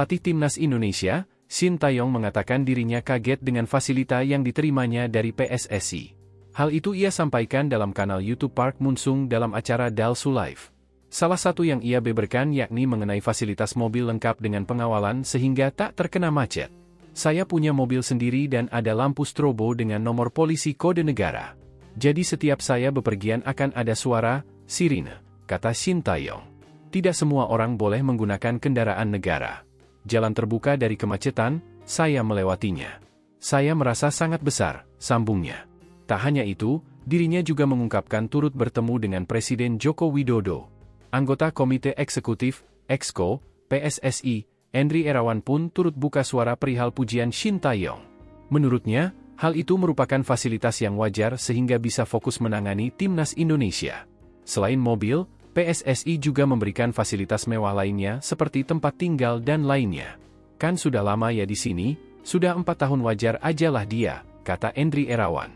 Pelatih timnas Indonesia, Shin Taeyong mengatakan dirinya kaget dengan fasilitas yang diterimanya dari PSSI. Hal itu ia sampaikan dalam kanal YouTube Park Munsung dalam acara Dalsu Live. Salah satu yang ia beberkan yakni mengenai fasilitas mobil lengkap dengan pengawalan sehingga tak terkena macet. Saya punya mobil sendiri dan ada lampu strobo dengan nomor polisi kode negara. Jadi setiap saya bepergian akan ada suara, sirine, kata Shin Taeyong. Tidak semua orang boleh menggunakan kendaraan negara jalan terbuka dari kemacetan, saya melewatinya. Saya merasa sangat besar, sambungnya. Tak hanya itu, dirinya juga mengungkapkan turut bertemu dengan Presiden Joko Widodo. Anggota Komite Eksekutif, EXCO, PSSI, Endri Erawan pun turut buka suara perihal pujian Shin Taeyong. Menurutnya, hal itu merupakan fasilitas yang wajar sehingga bisa fokus menangani timnas Indonesia. Selain mobil, PSSI juga memberikan fasilitas mewah lainnya seperti tempat tinggal dan lainnya. Kan sudah lama ya di sini, sudah empat tahun wajar ajalah dia, kata Endri Erawan.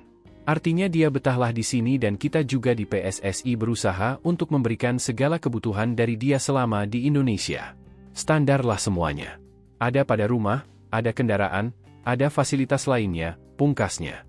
Artinya dia betahlah di sini dan kita juga di PSSI berusaha untuk memberikan segala kebutuhan dari dia selama di Indonesia. Standarlah semuanya. Ada pada rumah, ada kendaraan, ada fasilitas lainnya, pungkasnya.